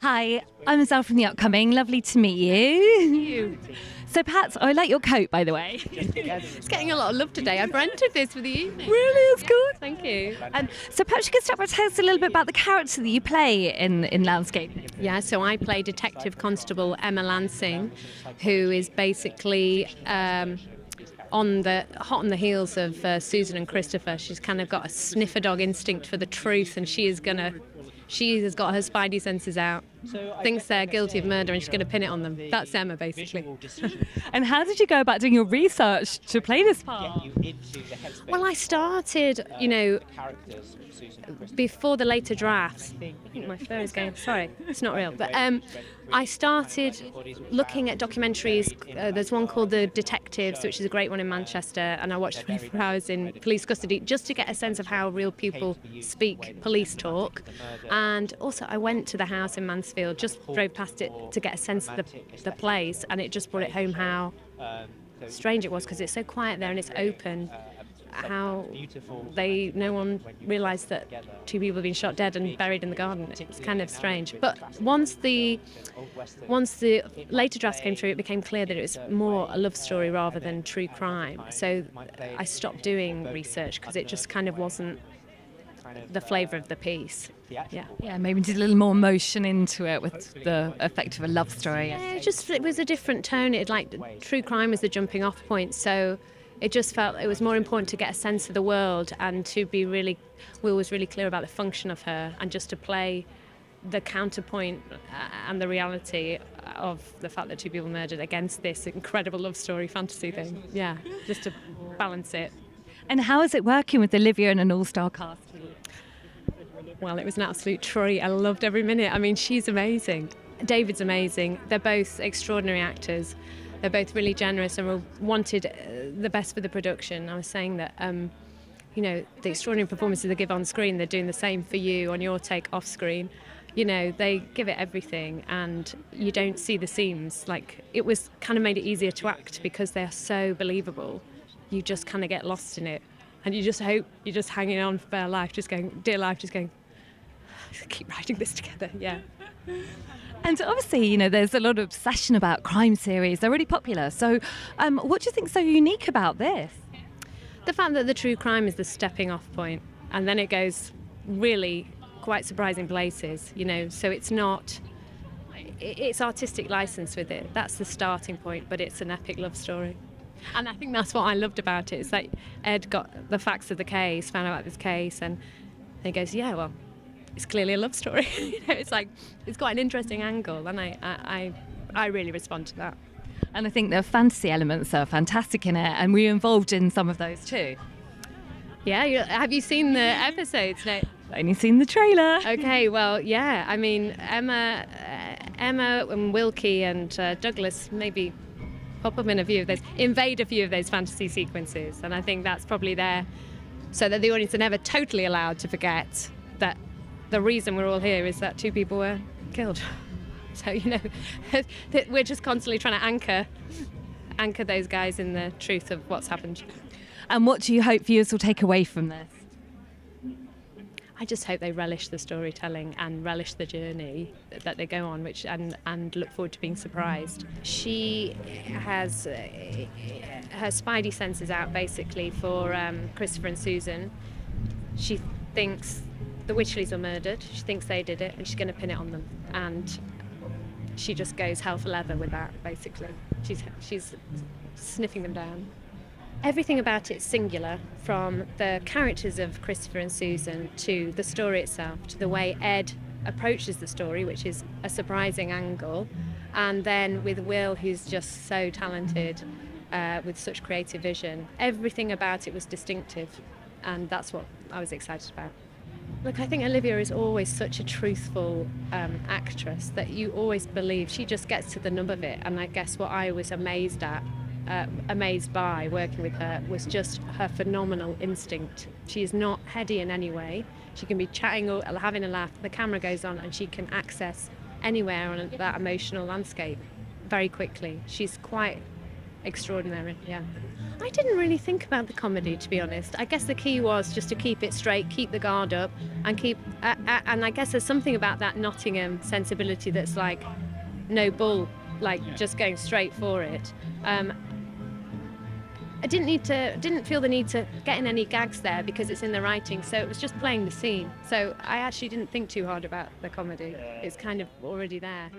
Hi, I'm Ezelle from The Upcoming. Lovely to meet you. you. So, Pat, I like your coat, by the way. It's getting a lot of love today. I've rented this for the evening. really, it's good. Thank you. And so, perhaps you could start by telling us a little bit about the character that you play in in Landscapers. Yeah, so I play Detective Constable Emma Lancing, who is basically. Um, on the hot on the heels of uh, Susan and Christopher, she's kind of got a sniffer dog instinct for the truth, and she is gonna she has got her spidey senses out, thinks they're guilty of murder, and she's going to pin it on them. That's Emma, basically. and how did you go about doing your research to play this part? Well, I started, you know, before the later drafts. I think my phone is going. Sorry, it's not real. But um, I started looking at documentaries. Uh, there's one called The Detectives, which is a great one in Manchester, and I watched 24 hours in police custody just to get a sense of how real people speak police talk. And also, I went to the house in Mansfield, just drove past it to get a sense of the, the place, and it just brought it home how strange it was because it's so quiet there and it's open how beautiful they no one realised that two people had been shot dead and buried in the garden. It's kind of strange. But once the once the later drafts came through, it became clear that it was more a love story rather than true crime. So I stopped doing research because it just kind of wasn't the flavour of the piece. Yeah. Yeah, maybe did a little more emotion into it with the effect of a love story. Yeah, it just it was a different tone. It like true crime was the jumping off point. So it just felt it was more important to get a sense of the world and to be really Will was really clear about the function of her and just to play the counterpoint uh, and the reality of the fact that two people murdered against this incredible love story fantasy thing. Yeah, just to balance it. And how is it working with Olivia and an all-star cast? Well, it was an absolute treat. I loved every minute. I mean, she's amazing. David's amazing. They're both extraordinary actors. They're both really generous and wanted uh, the best for the production. I was saying that, um, you know, the extraordinary performances they give on screen, they're doing the same for you on your take off screen. You know, they give it everything and you don't see the seams. Like, it was kind of made it easier to act because they're so believable. You just kind of get lost in it. And you just hope you're just hanging on for bare life, just going, dear life, just going, keep writing this together. Yeah. And obviously, you know, there's a lot of obsession about crime series. They're really popular. So, um, what do you think so unique about this? The fact that the true crime is the stepping off point, and then it goes really quite surprising places. You know, so it's not. It's artistic license with it. That's the starting point, but it's an epic love story. And I think that's what I loved about it. It's like Ed got the facts of the case, found out about this case, and he goes, "Yeah, well, it's clearly a love story. you know, it's like it's got an interesting angle, and I, I, I really respond to that. And I think the fantasy elements are fantastic in it, and we're involved in some of those too. Yeah, have you seen the episodes? No. Only seen the trailer. Okay, well, yeah. I mean, Emma, uh, Emma and Wilkie and uh, Douglas maybe pop up in a few of those, invade a few of those fantasy sequences, and I think that's probably there, so that the audience are never totally allowed to forget that the reason we're all here is that two people were killed. So you know, we're just constantly trying to anchor, anchor those guys in the truth of what's happened. And what do you hope viewers will take away from this? I just hope they relish the storytelling and relish the journey that they go on, which and and look forward to being surprised. She has uh, her spidey senses out basically for um, Christopher and Susan. She thinks the Wycherleys are murdered. She thinks they did it, and she's going to pin it on them. And she just goes hell for leather with that. Basically, she's she's sniffing them down. Everything about it's singular, from the characters of Christopher and Susan to the story itself, to the way Ed approaches the story, which is a surprising angle, and then with Will, who's just so talented, uh, with such creative vision. Everything about it was distinctive, and that's what I was excited about. Look, I think Olivia is always such a truthful um, actress that you always believe she just gets to the nub of it. And I guess what I was amazed at, uh, amazed by working with her, was just her phenomenal instinct. She is not heady in any way. She can be chatting or having a laugh. The camera goes on, and she can access anywhere on that emotional landscape very quickly. She's quite extraordinary. Yeah. I didn't really think about the comedy, to be honest. I guess the key was just to keep it straight, keep the guard up, and keep. Uh, uh, and I guess there's something about that Nottingham sensibility that's like no bull, like just going straight for it. Um, I didn't need to, didn't feel the need to get in any gags there because it's in the writing. So it was just playing the scene. So I actually didn't think too hard about the comedy. It's kind of already there.